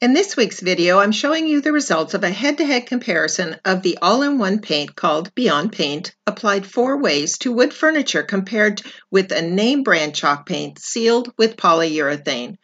In this week's video, I'm showing you the results of a head-to-head comparison of the all-in-one paint called Beyond Paint, applied four ways to wood furniture compared with a name brand chalk paint sealed with polyurethane.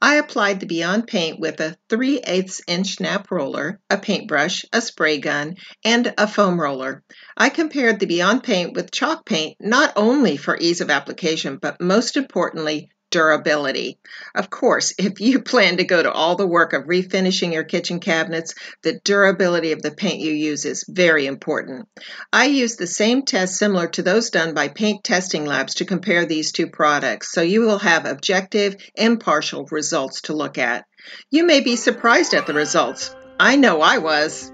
I applied the Beyond Paint with a 3 8 inch nap roller, a paintbrush, a spray gun, and a foam roller. I compared the Beyond Paint with chalk paint not only for ease of application, but most importantly, durability. Of course, if you plan to go to all the work of refinishing your kitchen cabinets, the durability of the paint you use is very important. I used the same test similar to those done by paint testing labs to compare these two products, so you will have objective, impartial results to look at. You may be surprised at the results. I know I was.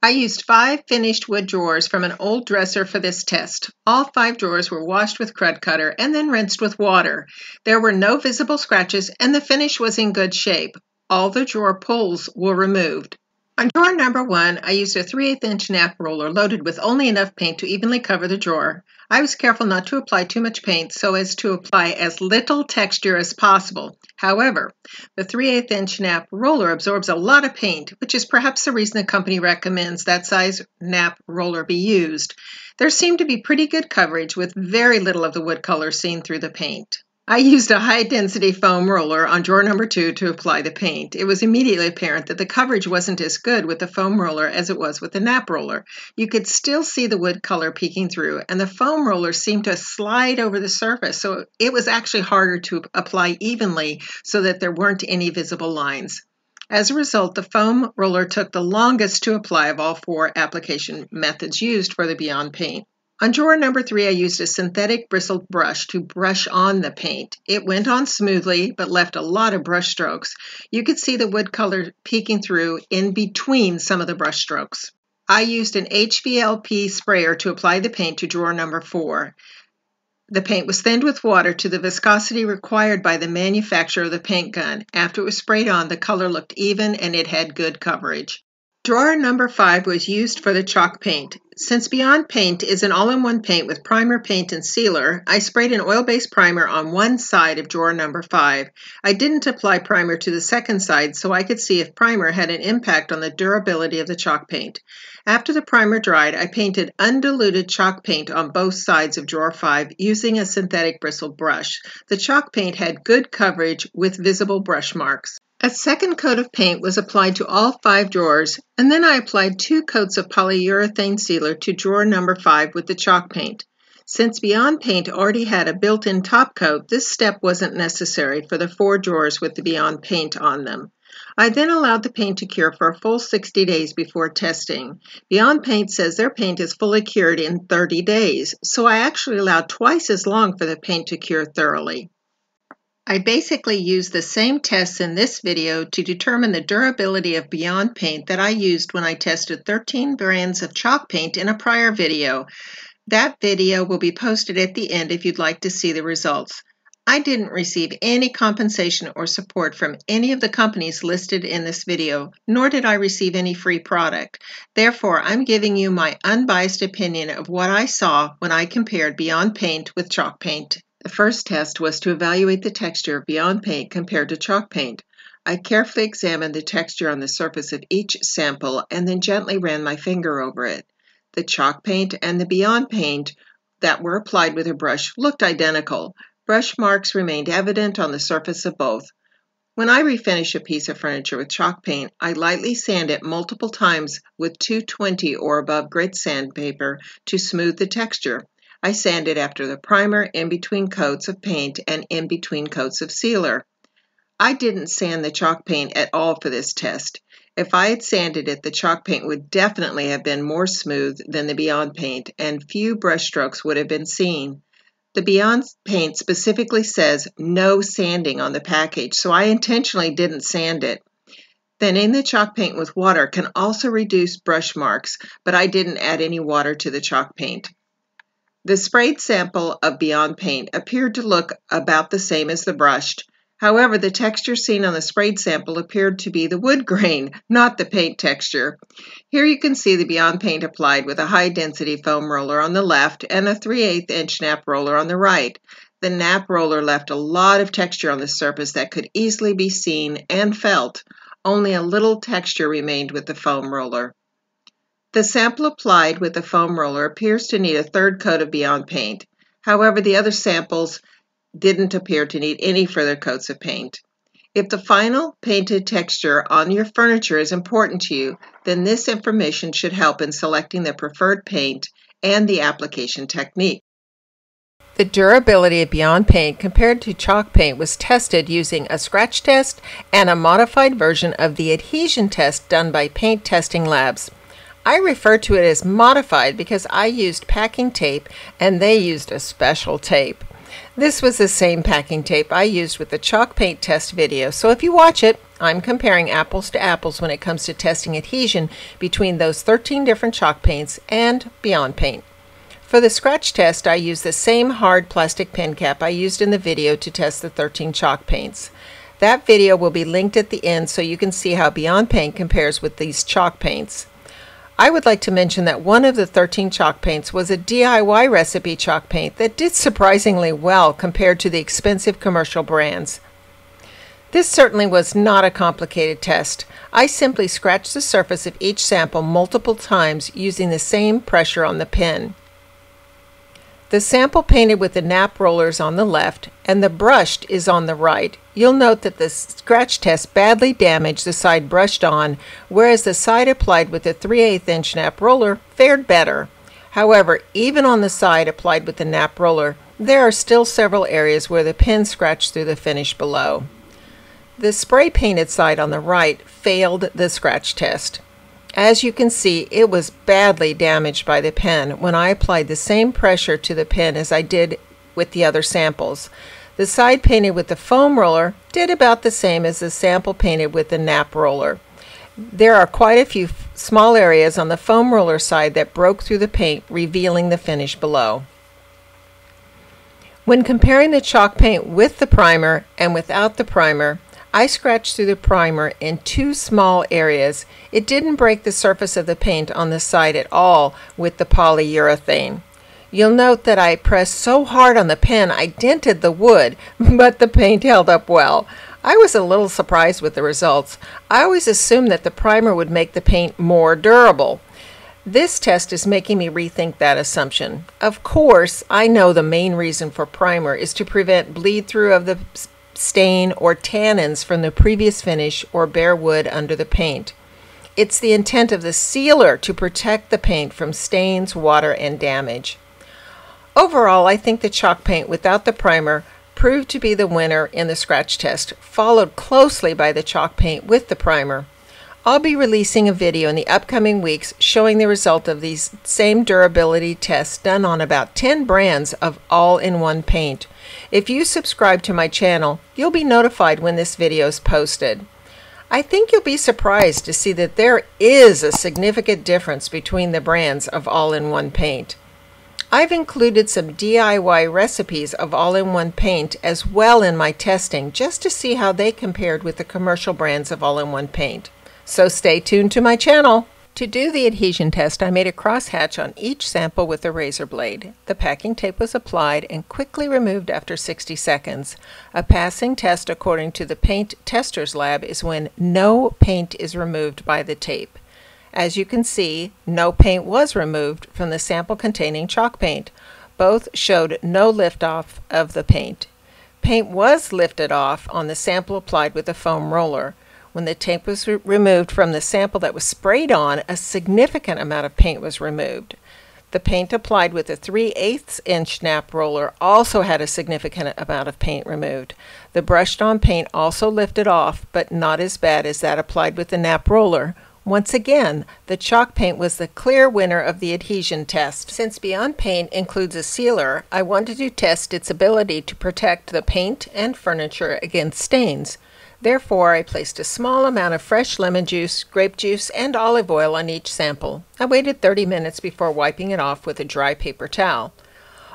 I used five finished wood drawers from an old dresser for this test. All five drawers were washed with Krud Kutter and then rinsed with water. There were no visible scratches and the finish was in good shape. All the drawer pulls were removed. On drawer number one, I used a 3 8 inch nap roller loaded with only enough paint to evenly cover the drawer. I was careful not to apply too much paint so as to apply as little texture as possible. However, the 3 8 inch nap roller absorbs a lot of paint, which is perhaps the reason the company recommends that size nap roller be used. There seemed to be pretty good coverage with very little of the wood color seen through the paint. I used a high density foam roller on drawer number two to apply the paint. It was immediately apparent that the coverage wasn't as good with the foam roller as it was with the nap roller. You could still see the wood color peeking through, and the foam roller seemed to slide over the surface, so it was actually harder to apply evenly so that there weren't any visible lines. As a result, the foam roller took the longest to apply of all four application methods used for the Beyond paint. On drawer number three, I used a synthetic bristled brush to brush on the paint. It went on smoothly, but left a lot of brush strokes. You could see the wood color peeking through in between some of the brush strokes. I used an HVLP sprayer to apply the paint to drawer number four. The paint was thinned with water to the viscosity required by the manufacturer of the paint gun. After it was sprayed on, the color looked even and it had good coverage. Drawer number five was used for the chalk paint. Since Beyond Paint is an all-in-one paint with primer, paint, and sealer, I sprayed an oil-based primer on one side of drawer number five. I didn't apply primer to the second side so I could see if primer had an impact on the durability of the chalk paint. After the primer dried, I painted undiluted chalk paint on both sides of drawer 5 using a synthetic bristle brush. The chalk paint had good coverage with visible brush marks. A second coat of paint was applied to all five drawers, and then I applied two coats of polyurethane sealer to drawer number five with the chalk paint. Since Beyond Paint already had a built-in top coat, this step wasn't necessary for the four drawers with the Beyond Paint on them. I then allowed the paint to cure for a full 60 days before testing. Beyond Paint says their paint is fully cured in 30 days, so I actually allowed twice as long for the paint to cure thoroughly. I basically used the same tests in this video to determine the durability of Beyond Paint that I used when I tested 13 brands of chalk paint in a prior video. That video will be posted at the end if you'd like to see the results. I didn't receive any compensation or support from any of the companies listed in this video, nor did I receive any free product. Therefore, I'm giving you my unbiased opinion of what I saw when I compared Beyond Paint with chalk paint. The first test was to evaluate the texture of Beyond Paint compared to chalk paint. I carefully examined the texture on the surface of each sample and then gently ran my finger over it. The chalk paint and the Beyond Paint that were applied with a brush looked identical. Brush marks remained evident on the surface of both. When I refinish a piece of furniture with chalk paint, I lightly sand it multiple times with 220 or above grit sandpaper to smooth the texture. I sanded after the primer, in between coats of paint, and in between coats of sealer. I didn't sand the chalk paint at all for this test. If I had sanded it, the chalk paint would definitely have been more smooth than the Beyond paint, and few brush strokes would have been seen. The Beyond paint specifically says no sanding on the package, so I intentionally didn't sand it. Thinning the chalk paint with water can also reduce brush marks, but I didn't add any water to the chalk paint. The sprayed sample of Beyond Paint appeared to look about the same as the brushed. However, the texture seen on the sprayed sample appeared to be the wood grain, not the paint texture. Here you can see the Beyond Paint applied with a high density foam roller on the left and a 3 8 inch nap roller on the right. The nap roller left a lot of texture on the surface that could easily be seen and felt. Only a little texture remained with the foam roller. The sample applied with the foam roller appears to need a third coat of Beyond Paint. However, the other samples didn't appear to need any further coats of paint. If the final painted texture on your furniture is important to you, then this information should help in selecting the preferred paint and the application technique. The durability of Beyond Paint compared to chalk paint was tested using a scratch test and a modified version of the adhesion test done by Paint Testing Labs. I refer to it as modified because I used packing tape and they used a special tape. This was the same packing tape I used with the chalk paint test video, so if you watch it, I'm comparing apples to apples when it comes to testing adhesion between those 13 different chalk paints and Beyond Paint. For the scratch test, I used the same hard plastic pen cap I used in the video to test the 13 chalk paints. That video will be linked at the end so you can see how Beyond Paint compares with these chalk paints. I would like to mention that one of the 13 chalk paints was a DIY recipe chalk paint that did surprisingly well compared to the expensive commercial brands. This certainly was not a complicated test. I simply scratched the surface of each sample multiple times using the same pressure on the pen. The sample painted with the nap rollers on the left and the brushed is on the right. You'll note that the scratch test badly damaged the side brushed on, whereas the side applied with the 3 8 inch nap roller fared better. However, even on the side applied with the nap roller, there are still several areas where the pen scratched through the finish below. The spray painted side on the right failed the scratch test. As you can see, it was badly damaged by the pen when I applied the same pressure to the pen as I did with the other samples. The side painted with the foam roller did about the same as the sample painted with the nap roller. There are quite a few small areas on the foam roller side that broke through the paint, revealing the finish below. When comparing the chalk paint with the primer and without the primer, I scratched through the primer in two small areas. It didn't break the surface of the paint on the side at all with the polyurethane. You'll note that I pressed so hard on the pen I dented the wood, but the paint held up well. I was a little surprised with the results. I always assumed that the primer would make the paint more durable. This test is making me rethink that assumption. Of course, I know the main reason for primer is to prevent bleed through of the stain, or tannins from the previous finish or bare wood under the paint. It's the intent of the sealer to protect the paint from stains, water, and damage. Overall, I think the chalk paint without the primer proved to be the winner in the scratch test, followed closely by the chalk paint with the primer. I'll be releasing a video in the upcoming weeks showing the result of these same durability tests done on about 10 brands of all-in-one paint. If you subscribe to my channel, you'll be notified when this video is posted. I think you'll be surprised to see that there is a significant difference between the brands of all-in-one paint. I've included some DIY recipes of all-in-one paint as well in my testing just to see how they compared with the commercial brands of all-in-one paint. So stay tuned to my channel. To do the adhesion test, I made a crosshatch on each sample with a razor blade. The packing tape was applied and quickly removed after 60 seconds. A passing test according to the Paint Testers Lab is when no paint is removed by the tape. As you can see, no paint was removed from the sample containing chalk paint. Both showed no liftoff of the paint. Paint was lifted off on the sample applied with a foam roller. When the tape was re removed from the sample that was sprayed on, a significant amount of paint was removed. The paint applied with a 3 8 inch nap roller also had a significant amount of paint removed. The brushed on paint also lifted off, but not as bad as that applied with the nap roller. Once again, the chalk paint was the clear winner of the adhesion test. Since Beyond Paint includes a sealer, I wanted to test its ability to protect the paint and furniture against stains. Therefore, I placed a small amount of fresh lemon juice, grape juice, and olive oil on each sample. I waited 30 minutes before wiping it off with a dry paper towel.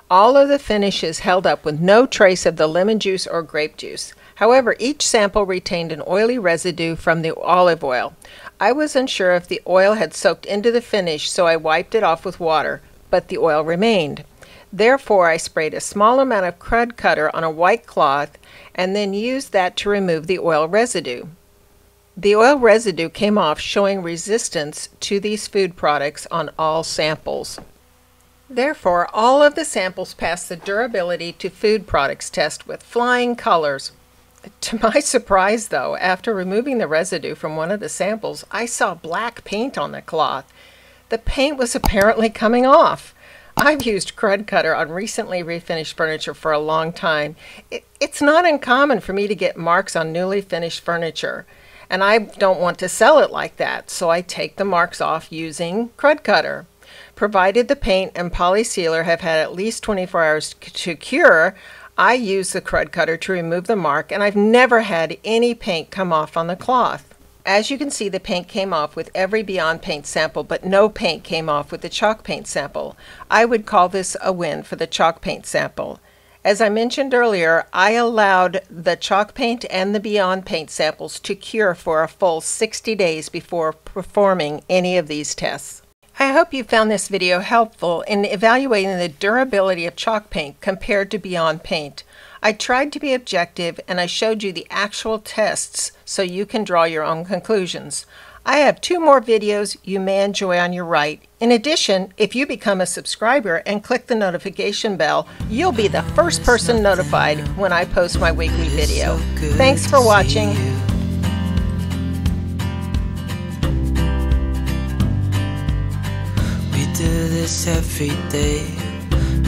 All of the finishes held up with no trace of the lemon juice or grape juice. However, each sample retained an oily residue from the olive oil. I was unsure if the oil had soaked into the finish, so I wiped it off with water, but the oil remained. Therefore, I sprayed a small amount of Krud Kutter on a white cloth and then used that to remove the oil residue. The oil residue came off showing resistance to these food products on all samples. Therefore, all of the samples passed the durability to food products test with flying colors. To my surprise, though, after removing the residue from one of the samples, I saw black paint on the cloth. The paint was apparently coming off. I've used Krud Kutter on recently refinished furniture for a long time. It, it's not uncommon for me to get marks on newly finished furniture, and I don't want to sell it like that, so I take the marks off using Krud Kutter. Provided the paint and poly sealer have had at least 24 hours to cure, I use the Krud Kutter to remove the mark, and I've never had any paint come off on the cloth. As you can see, the paint came off with every Beyond Paint sample, but no paint came off with the chalk paint sample. I would call this a win for the chalk paint sample. As I mentioned earlier, I allowed the chalk paint and the Beyond Paint samples to cure for a full 60 days before performing any of these tests. I hope you found this video helpful in evaluating the durability of chalk paint compared to Beyond Paint. I tried to be objective and I showed you the actual tests so you can draw your own conclusions. I have two more videos you may enjoy on your right. In addition, if you become a subscriber and click the notification bell, you'll be the first person notified when I post my weekly video. Thanks for watching. Do this every day,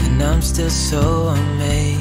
and I'm still so amazed